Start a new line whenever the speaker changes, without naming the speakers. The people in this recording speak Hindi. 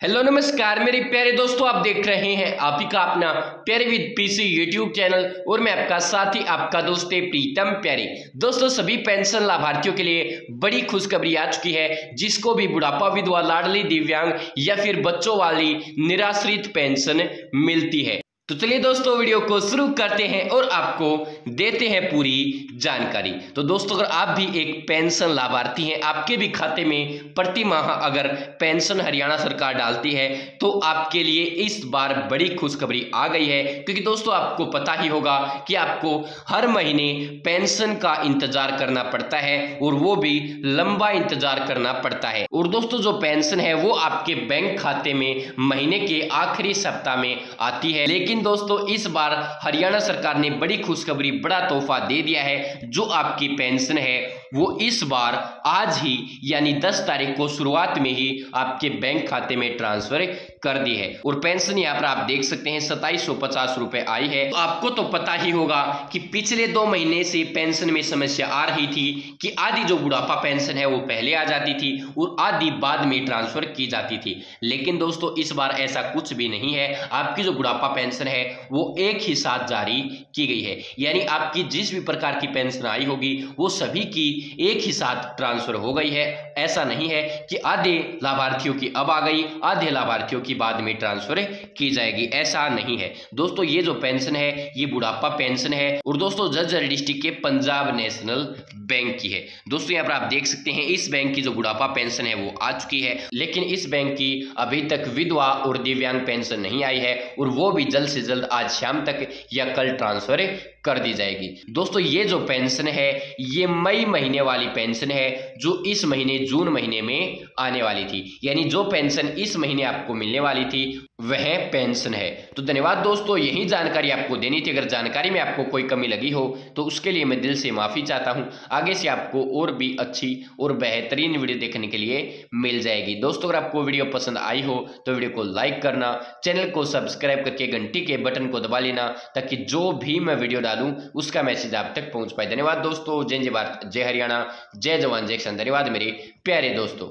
हेलो नमस्कार, मेरे प्यारे दोस्तों, आप देख रहे हैं आप ही का अपना प्यारे विद पीसी यूट्यूब चैनल और मैं आपका साथी आपका दोस्त है प्रीतम प्यारे। दोस्तों, सभी पेंशन लाभार्थियों के लिए बड़ी खुशखबरी आ चुकी है, जिसको भी बुढ़ापा विधवा, लाडली दिव्यांग या फिर बच्चों वाली निराश्रित पेंशन मिलती है। तो चलिए दोस्तों, वीडियो को शुरू करते हैं और आपको देते हैं पूरी जानकारी। तो दोस्तों, अगर आप भी एक पेंशन लाभार्थी हैं, आपके भी खाते में प्रति माह अगर पेंशन हरियाणा सरकार डालती है तो आपके लिए इस बार बड़ी खुशखबरी आ गई है। क्योंकि दोस्तों, आपको पता ही होगा कि आपको हर महीने पेंशन का इंतज़ार करना पड़ता है और वो भी लंबा इंतज़ार करना पड़ता है। और दोस्तों, जो पेंशन है, वो आपके बैंक खाते में महीने के आखिरी सप्ताह में आती है। लेकिन लेकिन दोस्तों, इस बार हरियाणा सरकार ने बड़ी खुशखबरी, बड़ा तोहफा दे दिया है, जो आपकी पेंशन है। वो इस बार आज ही, यानी 10 तारीख को शुरुआत में ही आपके बैंक खाते में ट्रांसफ़र कर दी है। और पेंशन यहाँ पर आप देख सकते हैं सताइस सौ पचास रुपए आई है। तो आपको तो पता ही होगा कि पिछले दो महीने से पेंशन में समस्या आ रही थी कि आधी जो बुढ़ापा पेंशन है वो पहले आ जाती थी और आधी बाद में ट्रांसफ़र की जाती थी। लेकिन दोस्तों, इस बार ऐसा कुछ भी नहीं है। आपकी जो बुढ़ापा पेंशन है, वो एक ही साथ जारी की गई है। यानी आपकी जिस भी प्रकार की पेंशन आई होगी, वो सभी की एक ही साथ ट्रांसफ़र हो गई है। ऐसा नहीं है कि आधे लाभार्थियों की अब आ गई, आधे लाभार्थियों की बाद में ट्रांसफ़र की जाएगी। ऐसा नहीं है। दोस्तों, ये जो पेंशन है, ये बुढ़ापा पेंशन है। और दोस्तों जज्जर डिस्ट्रिक्ट के पंजाब नेशनल बैंक की है। दोस्तों, यहाँ पर आप देख सकते हैं, इस बैंक की जो बुढ़ापा पेंशन है, वो आ चुकी है। लेकिन इस बैंक की अभी तक विधवा और दिव्यांग पेंशन नहीं आई है और वो भी जल्द से जल्द आज शाम तक या कल ट्रांसफ़र कर दी जाएगी। दोस्तों, ये जो पेंशन है, ये मई महीने वाली पेंशन है, जो इस महीने, जून महीने में आने वाली थी। यानी जो पेंशन इस महीने आपको मिलने वाली थी, वह पेंशन है। तो धन्यवाद दोस्तों, यही जानकारी आपको देनी थी। अगर जानकारी में आपको कोई कमी लगी हो तो उसके लिए मैं दिल से माफ़ी चाहता हूँ। आगे से आपको और भी अच्छी और बेहतरीन वीडियो देखने के लिए मिल जाएगी। दोस्तों, अगर आपको वीडियो पसंद आई हो तो वीडियो को लाइक करना, चैनल को सब्सक्राइब करके घंटी के बटन को दबा लेना, ताकि जो भी मैं वीडियो डालूँ, उसका मैसेज आप तक पहुँच पाए। धन्यवाद दोस्तों। जय जय भारत, जय हरियाणा, जय जवान, जय किसान। धन्यवाद मेरे प्यारे दोस्तों।